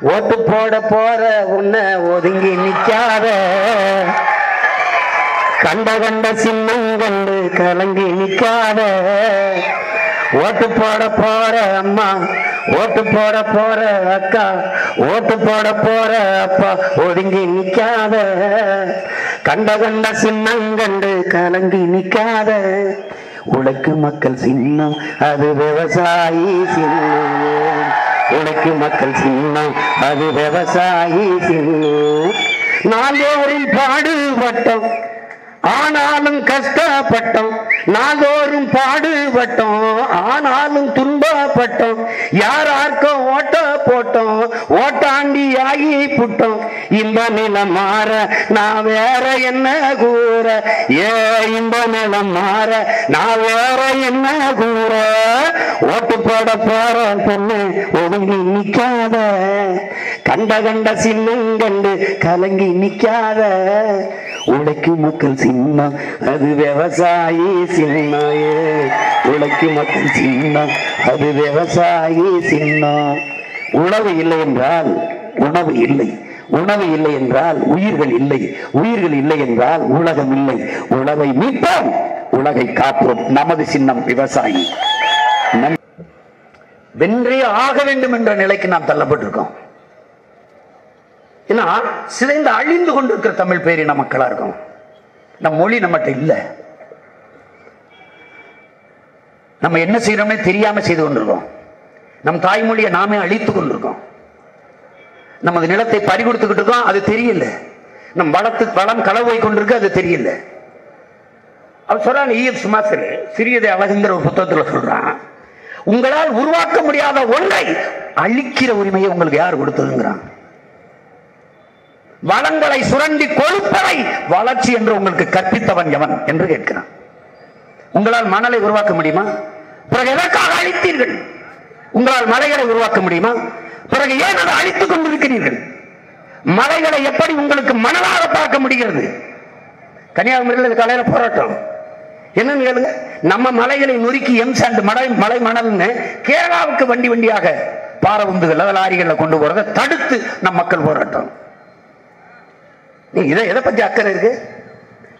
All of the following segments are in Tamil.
ஓட்டு போட போற உன்னை ஒதுங்கி நிக்காத. கண்ட கண்ட சின்னங்கண்டு கலங்கி நிக்காத. ஓட்டு போட போற அம்மா ஓட்டு போட போற அக்கா ஓட்டு போட போற அப்பா ஒதுங்கி நிக்காத. கண்ட கண்ட சின்னங்கண்டு கலங்கி நிக்காத. உழைக்கு மக்கள் சின்னம் அது விவசாயி சின்னம். உழைக்கு மக்கள் சின்னம் அது விவசாயி சின்னம். நாள்தோறும் பாடுபட்டோம் ஆனாலும் கஷ்டப்பட்டோம். நாள்தோறும் பாடுபட்டோம் ஆனாலும் துன்பப்பட்டோம். யாராருக்கும் ஓட்ட போட்டோம் ஓட்டாண்டி ஆகி புட்டோம். இந்த நிலம் மாற நான் வேற என்ன கூற? ஏ இந்த நிலம் மாற நான் வேற என்ன கூற? பாட போறான் பொண்ணு ஒதுங்கி நிக்காத. கண்ட கண்ட சின்னம் கண்டு கலங்கி நிக்காத. உழைக்கும் மக்கள் சின்னம் அது விவசாயி சின்னாயே. உழைக்கும் மக்கள் சின்னம் அது விவசாயி சின்னம். உணவு இல்லை என்றால் உணவு இல்லை. உணவு இல்லை என்றால் உயிர்கள் இல்லை. உயிர்கள் இல்லை என்றால் உலகம் இல்லை. உணவை மீட்போம். உலகை காப்போம். நமது சின்னம் விவசாயி. நன்றி. வென்றே ஆக வேண்டும் என்ற நிலைக்கு நாம் தள்ளப்பட்டிருக்கோம். ஏன்னா சிதைந்து அழிந்து கொண்டிருக்கிற தமிழ் பேரின மக்களா இருக்கும். நம் மொழி நம்மகிட்ட இல்லை. நம்ம என்ன செய்யறோம்னே தெரியாம செய்து கொண்டிருக்கோம். நம் தாய்மொழியை நாமே அழித்து கொண்டிருக்கோம். நமது நிலத்தை பறி கொடுத்துக்கிட்டு இருக்கோம் அது தெரியல. நம் வளத்து வளம் களவை கொண்டிருக்கு அது தெரியல. அவர் சொல்றாங்க ஈஎப் சுமாசர் சிறியதை அழகுங்கிற ஒரு புத்தகத்தில் சொல்றான். உங்களால் உருவாக்க முடியாத ஒன்றை அழிக்கிற உரிமையை உங்களுக்கு யார் கொடுத்ததுங்கிறான் வளங்களை சுரண்டி கொழுப்பதை வளர்ச்சி என்று உங்களுக்கு கற்பித்தவன் எவன் என்று கேட்கிறான். உங்களால் மணலை உருவாக்க முடியுமா? பிறகு எதற்காக அழித்தீர்கள்? உங்களால் மலைகளை உருவாக்க முடியுமா? பிறகு ஏன் அதை அழித்துக் கொண்டிருக்கிறீர்கள்? மலைகளை எப்படி உங்களுக்கு மணலாக பார்க்க முடிகிறது? கன்னியாகுமரியில் இது போராட்டம். என்னன்னு கேளுங்க. நம்ம மலைகளை நொறுக்கி எம் சாண்ட் மலை மலை மணல்னு கேரளாவுக்கு வண்டி வண்டியாக பாறை உந்துகள் லாரிகளை கொண்டு போறதை தடுத்து நம் மக்கள் போராட்டம். நீ இதை எதை பத்தி அக்கறை இருக்கு?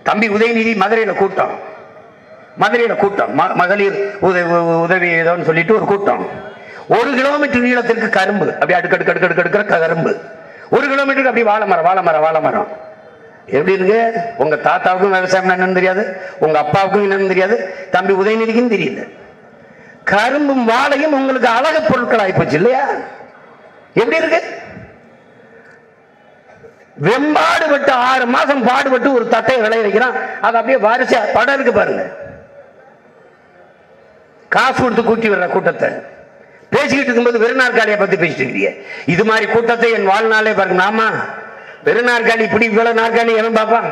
தம்பி உதயநிதி மதுரையில கூட்டம். மதுரையில கூட்டம். ம- மகளிர் உதவி உதவி ஏதோன்னு சொல்லிட்டு ஒரு கூட்டம். ஒரு கிலோமீட்டர் நீளத்திற்கு கரும்பு. அப்படியே அடுக்கடுக்கு அடுக்கடுக்கு அடுக்கிற கரும்பு. ஒரு கிலோமீட்டருக்கு அப்படி வாழை மரம் வாழை மரம் வாழை மரம் எப்படி இருக்கு? உங்க தாத்தாவுக்கும் விவசாயம் என்னன்னு தெரியாது. உங்க அப்பாவுக்கும் என்னன்னு தெரியாது. தம்பி உதயநிதிக்கும் தெரியல. கரும்பும் வாழையும் உங்களுக்கு அழகு பொருட்கள் ஆயிப்போச்சு இல்லையா? எப்படி இருக்கு? வெம்பாடுபட்டு ஆறு மாசம் பாடுபட்டு ஒரு தட்டையை விளைய வைக்கிறான். அது அப்படியே வாரிசா படம் இருக்கு பாருங்க. காசு கொடுத்து கூட்டி வர்ற கூட்டத்தை. பேசிக்கிட்டு இருக்கும்போது வெறுநாற்காலியை பத்தி பேசிட்டு இருக்கிறீங்க. இது மாதிரி கூட்டத்தை என் வாழ்நாளே பாருங்க. ஆமா வெறுநாற்காலி இப்படி இவ்வளவு நாற்காலி எவன் பாப்பான்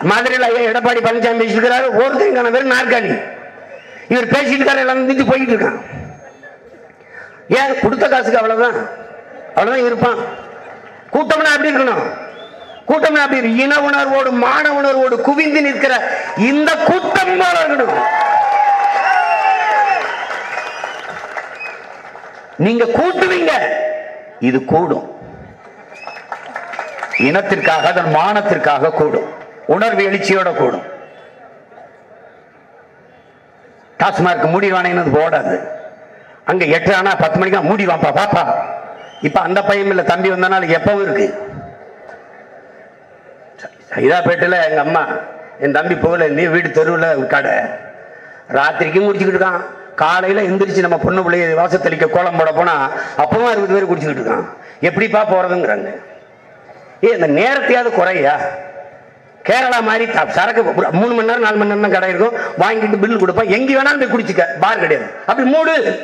மதுரையில் ஐயா எடப்பாடி பழனிசாமி பேசிட்டு இருக்கிறாரு ஒருத்தருக்கான வெறும் நாற்காலி. இவர் பேசிட்டு இருக்காரு எல்லாம் நின்று போயிட்டு இருக்கான். ஏன் கொடுத்த காசுக்கு அவ்வளவுதான்? அவ்வளவுதான் இருப்பான். கூட்டம்னா அப்படி இருக்கணும்? கூட்டம்னா அப்படி இன உணர்வோடு மான உணர்வோடு குவிந்து நிற்கிற இந்த கூட்டம் போல இருக்கணும். நீங்க கூட்டுவீங்க இது கூடும். இனத்திற்காக அதன் மானத்திற்காக கூடும். உணர்வு எழுச்சியோட கூடும். டாஸ்மார்க் மூடி வாங்கினது போடாது. அங்க எட்டு ஆனா பத்து மணிக்கா மூடி வாப்பா பாப்பா இப்ப அந்த பையன் இல்ல தம்பி வந்தனால எப்பவும் இருக்கு. சைதாப்பேட்டில் எங்க அம்மா என் தம்பி போகல நீ வீடு தெருவில் கடை ராத்திரிக்கும் குடிச்சுக்கிட்டு இருக்கான். காலையில் எந்திரிச்சு நம்ம பொண்ணு பிள்ளைய வாசத்தளிக்க கோலம் போட போனால் அப்பவும் அறுபது பேர் குடிச்சுக்கிட்டு இருக்கான். எப்படிப்பா போகிறதுங்கிறாங்க ஏ இந்த நேரத்தையாவது குறையா? கேரளா மாதிரி சரக்கு ஒரு மூணு மணி நேரம் நாலு மணி நேரம் கடை இருக்கும். வாங்கிட்டு பில் கொடுப்பா. எங்க வேணாலும் போய் குடிச்சுக்க. பார் கிடையாது. அப்படி மூடு.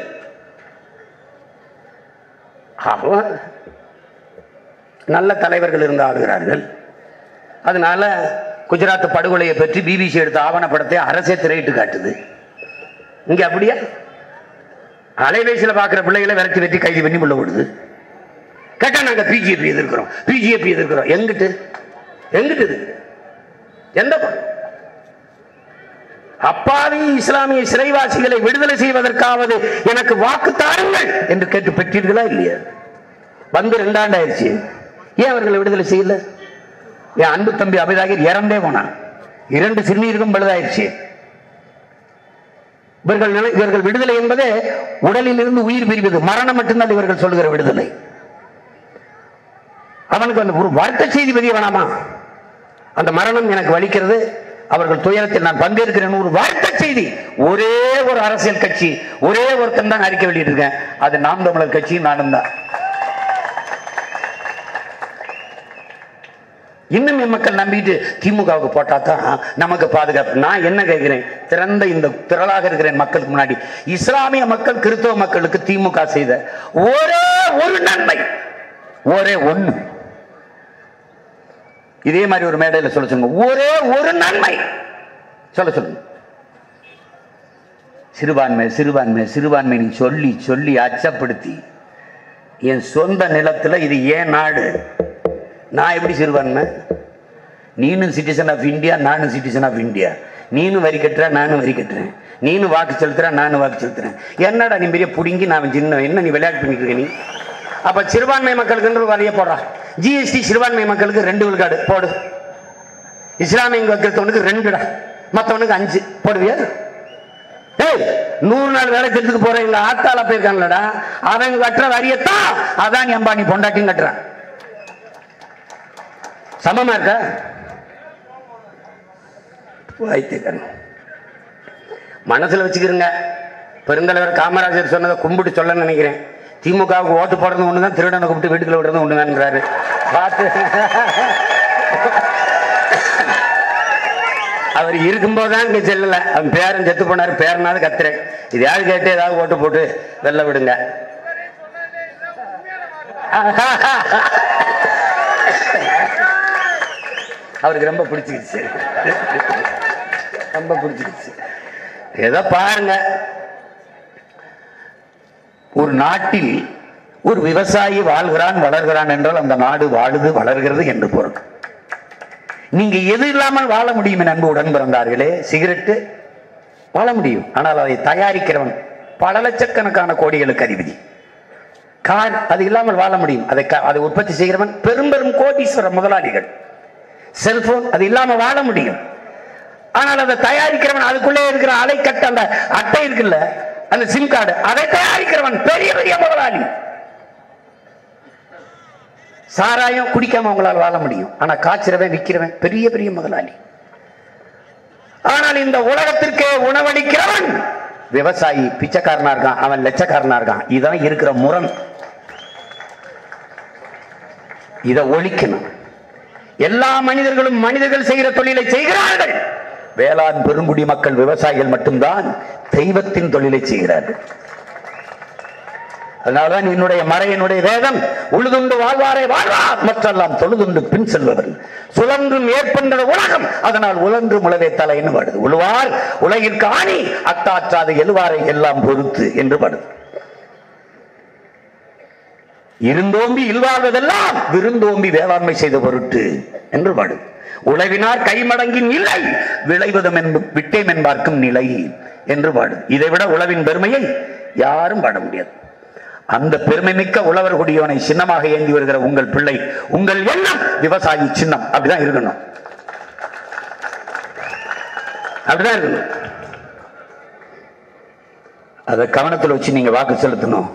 நல்ல தலைவர்கள் இருந்து ஆளுகிறார்கள். அதனால குஜராத் படுகொலையை பற்றி பிபிசி எடுத்த ஆவணப்படத்தை அரசே திரையிட்டு காட்டுது. இங்க அப்படியா? அலைபேசியில பாக்குற பிள்ளைகளை விரட்டி வெட்டி கைது பண்ணி உள்ள விடுது கேட்டா நாங்க பிஜேபி எதிர்க்கிறோம். பிஜேபி எதிர்க்கிறோம். எங்கிட்டு? எங்கிட்டு இது? எந்த அப்பாவி இஸ்லாமிய சிறைவாசிகளை விடுதலை செய்வதற்காவது எனக்கு வாக்கு தாருங்கள் என்று கேட்டு பெற்றீர்களா இல்லையா? வந்து ரெண்டாண்டு ஆயிடுச்சு ஏன் அவர்களை விடுதலை செய்யல? என் அன்பு தம்பி அபிதாகர் இறந்தே போனான். இரண்டு சிறுநீருக்கும் பழுதாயிருச்சு. இவர்கள் இவர்கள் விடுதலை என்பதே உடலில் இருந்து உயிர் பிரிவது. மரணம் மட்டும்தான் இவர்கள் சொல்லுகிற விடுதலை. அவனுக்கு அந்த ஒரு வருத்த செய்தி பதிய வேணாமா? அந்த மரணம் எனக்கு வலிக்கிறது. அவர்கள் துயரத்தில் நான் பங்கேற்கிறேன். ஒரு வருத்த செய்தி. ஒரே ஒரு அரசியல் கட்சி ஒரே ஒருத்தன் தான் அறிக்கை வேண்டியிருக்கேன் அது நாம் தமிழர் கட்சியும் நானும் தான். இன்னும் என் மக்கள் நம்பிட்டு திமுகவுக்கு போட்டா தான் நமக்கு பாதுகாப்பு. நான் என்ன கேட்கிறேன்? திறந்த இந்த திரளாக இருக்கிறேன் மக்களுக்கு முன்னாடி இஸ்லாமிய மக்கள் கிறிஸ்தவ மக்களுக்கு திமுக செய்த ஒரே ஒரு நன்மை. ஒரே ஒண்ணு. இதே மாதிரி ஒரு மேடையில் சொல்ல சொல்லுங்க. ஒரே ஒரு நன்மை. சொல்ல சொல்லுங்க. சிறுபான்மை சிறுபான்மை சிறுபான்மை நீ சொல்லி சொல்லி அச்சப்படுத்தி என் சொந்த நிலத்துல இது ஏன் நாடு? நான் எப்படி சிறுபான்மை? நீனும் சிட்டிசன் ஆஃப் இந்தியா நானும் சிட்டிசன் ஆஃப் இந்தியா நீனும் வரி கட்டுற நானும் வரி கட்டுறேன். நீனும் வாக்கு செலுத்துற நானும் வாக்கு செலுத்துறேன். என்னடா நீ பெரிய புடுங்கி நான் சின்ன என்ன நீ விளையாட்டு பண்ணிட்டு இருக்க நீ? அப்போ சிறுபான்மை மக்களுக்குன்ற வரைய போடுறா. ஜிஎஸ்டி சிறுபான்மை மக்களுக்கு ரெண்டு விழுக்காடு போடு. இஸ்லாமிய மக்களுக்கு ரெண்டுடா. மற்றவனுக்கு அஞ்சு. போடுவியா நூறு நாள் வேலை செஞ்சுட்டு போற எங்க ஆத்தால போயிருக்காங்களடா அவன் கட்டுற வரியத்தான் அதான் அம்பானி பொண்டாட்டியும் கட்டுறான். சமமா இருக்க? வைத்தியக்காரன் மனசுல வச்சுக்கிறேங்க பெருந்தலைவர் காமராஜர் சொன்னதை கும்பிட்டு சொல்ல நினைக்கிறேன். திமுகவுக்கு ஓட்டு போடுறது தான் திருடனை கூப்பிட்டு வீட்டுக்குள்ள விடுறது ஒண்ணுதான்ங்கிறாரு. பார்த்து. அவர் இருக்கும்போது தான் இங்கே செல்லலை. அவன் பேரன் செத்து போனார் பேரனாவது கத்துறேன். இது யாரு கேட்டு ஏதாவது ஓட்டு போட்டு வெளில விடுங்க. அவருக்கு ரொம்ப பிடிச்சிருச்சு ரொம்ப பிடிச்சிருச்சு ஏதோ பாருங்க. ஒரு நாட்டில் ஒரு விவசாயி வாழ்கிறான் வளர்கிறான் என்றால் அந்த நாடு வாழுது வளர்கிறது என்று பொருள். நீங்க எது இல்லாமல் வாழ முடியும் என் அன்பு உடன் பிறந்தார்களே சிகரெட்டு வாழ முடியும். ஆனால் அதை தயாரிக்கிறவன் பல லட்சக்கணக்கான கோடிகளுக்கு அதிபதி. கார் அது இல்லாமல் வாழ முடியும். அதை க- அதை உற்பத்தி செய்கிறவன் பெரும் பெரும் கோடீஸ்வர முதலாளிகள். செல்போன் அது இல்லாமல் வாழ முடியும். ஆனால் அதை தயாரிக்கிறவன் அதுக்குள்ளே இருக்கிற அலைக்கட்ட அந்த அட்டை இருக்குல்ல அந்த சிம் கார்டு அதை தயாரிக்கிறவன் பெரிய பெரிய முதலாளி. சாராயம் குடிக்காம அவங்களால் வாழ முடியும். ஆனா காய்ச்சிறவன் விற்கிறவன் பெரிய பெரிய முதலாளி. ஆனால் இந்த உலகத்திற்கே உணவளிக்கிறவன் விவசாயி பிச்சைக்காரனா இருக்கான் அவன் லட்சக்காரனா இருக்கான். இதான் இருக்கிற முரண். இதை ஒழிக்கணும். எல்லா மனிதர்களும் மனிதர்கள் செய்கிற தொழிலை செய்கிறார்கள். வேளாண் பெருங்குடி மக்கள் விவசாயிகள் மட்டும்தான் தெய்வத்தின் தொழிலை செய்கிறார்கள். அதனால்தான் என்னுடைய மறையினுடைய வேதம் உழுதுண்டு வாழ்வாரை வாழ்வார் மற்றெல்லாம் தொழுதுண்டு பின் செல்பவர்கள். சுழன்றும் ஏற்பென்ற உலகம் அதனால் உழன்று முளவே தலைன்னு பாடுது. உழுவார் உலகிற்கு ஆணி அத்தாற்றாத எழுவாரை எல்லாம் பொறுத்து என்று பாடுது. இருந்தோம்பி இல்வாழ்வதெல்லாம் விருந்தோம்பி வேளாண்மை செய்த பொருட்டு என்று பாடு உழவினார் கைமடங்கின் இல்லை விளைவதும் விட்டேம் என்பார்க்கும் நிலை என்று பாடு இதை விட உழவின் பெருமையை யாரும் பாட முடியாது. அந்த பெருமை மிக்க உழவர் குடியவனை சின்னமாக ஏந்தி வருகிற உங்கள் பிள்ளை உங்கள் எண்ணம் விவசாயி சின்னம். அப்படிதான் இருக்கணும். அப்படிதான் இருக்கணும். அதை கவனத்தில் வச்சு நீங்க வாக்கு செலுத்தணும்.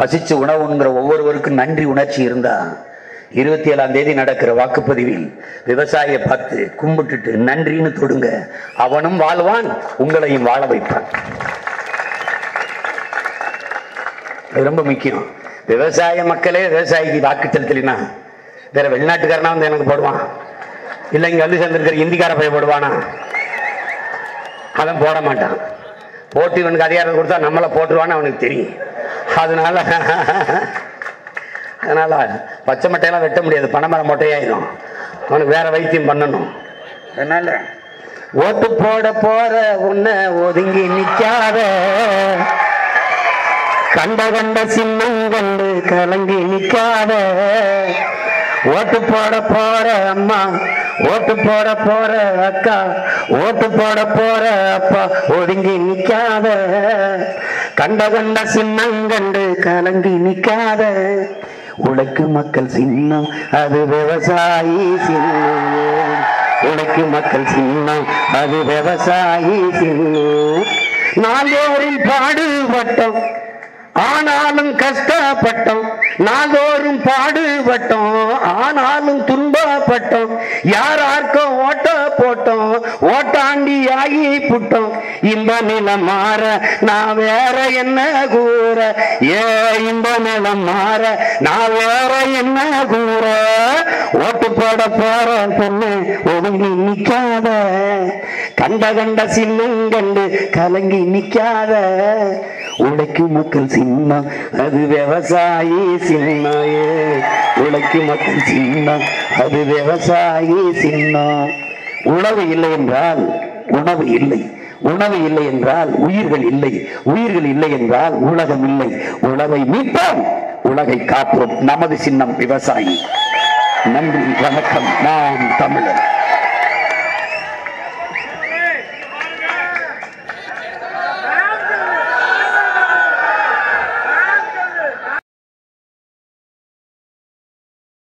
பசிச்சு உணவுங்கிற ஒவ்வொருவருக்கும் நன்றி உணர்ச்சி இருந்தா இருபத்தி ஏழாம் தேதி நடக்கிற வாக்குப்பதிவில் விவசாய பார்த்து கும்பிட்டுட்டு நன்றின்னு தொடுங்க. அவனும் வாழ்வான் உங்களையும் வாழ வைப்பான். அது ரொம்ப முக்கியம். விவசாய மக்களே விவசாயிக்கு வாக்கு செலுத்தலினா வேற வெளிநாட்டுக்காரனா வந்து எனக்கு போடுவான். இல்லை இங்கே வந்து சேர்ந்திருக்கிற இந்திக்கார பையன் போடுவானா? அவன் போட மாட்டான். போட்டு இவனுக்கு அதிகாரம் கொடுத்தா நம்மளை போட்டுருவான்னு அவனுக்கு தெரியும். அதனால அதனால பச்சை மட்டையெல்லாம் வெட்ட முடியாது. பனைமரம் மொட்டையாயிரும். அவனுக்கு வேற வைத்தியம் பண்ணணும். அதனால ஓட்டு போட போற உன்னை ஒதுங்கி நிக்காத. கண்ட கண்ட சின்னங்கண்டு கலங்கி நிக்காத. ஓட்டு போட போற அம்மா ஓட்டு போட போற அக்கா ஓட்டு போட போற அப்பா ஒதுங்கி நிக்காத. கண்ட கண்ட சின்னங்கண்டு கலங்கி நிக்காத. உழைக்கு மக்கள் சின்னம் அது விவசாயி சின்னம். உழைக்கு மக்கள் சின்னம் அது விவசாயி சின்னம். நாள்தோறும் பாடுபட்டோம் ஆனாலும் கஷ்டப்பட்டோம். நாள்தோறும் பாடுபட்டோம் ஆனாலும் துன்பப்பட்டோம். யாரார்க்கோ ஓட்ட போட்டோம் ஓட்ட ஆகி புட்டோம். இன்ப நிலம் மாற நான் வேற என்ன கூற? ஏ இன்ப நிலம் மாற நான் வேற என்ன கூற? ஓட்டு போட போற பொண்ணு ஒதுங்கி நிக்காத. கண்ட கண்ட சின்னம் கண்டு கலங்கி நிக்காத. உழைக்கும் மக்கள் சின்னம் அது விவசாயி சின்னாயே உழைக்கும் மக்கள் சின்னம் அது விவசாயி சின்னம். உணவு இல்லை என்றால் உணவு இல்லை. உணவு இல்லை என்றால் உயிர்கள் இல்லை. உயிர்கள் இல்லை என்றால் உலகம் இல்லை. உலகை மீட்போம். உலகை காப்போம். நமது சின்னம் விவசாயி. நன்றி வணக்கம். நாம் தமிழர்.